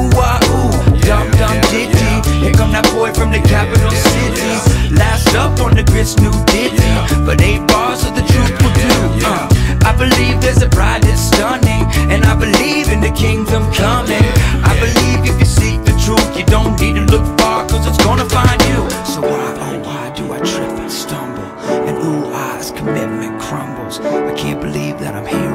ooh ah ooh, dum dum ditty. Here come that boy from the capital city. Last up on the Grits' new ditty, but eight bars of the truth will do. Uh, I believe there's a bride that's stunning, and I believe in the kingdom coming. I believe if you seek the truth, you don't need to look far, cause it's gonna find you. So why, oh why do I trip and stumble? And ooh ah, commitment crumbles. I can't believe that I'm here.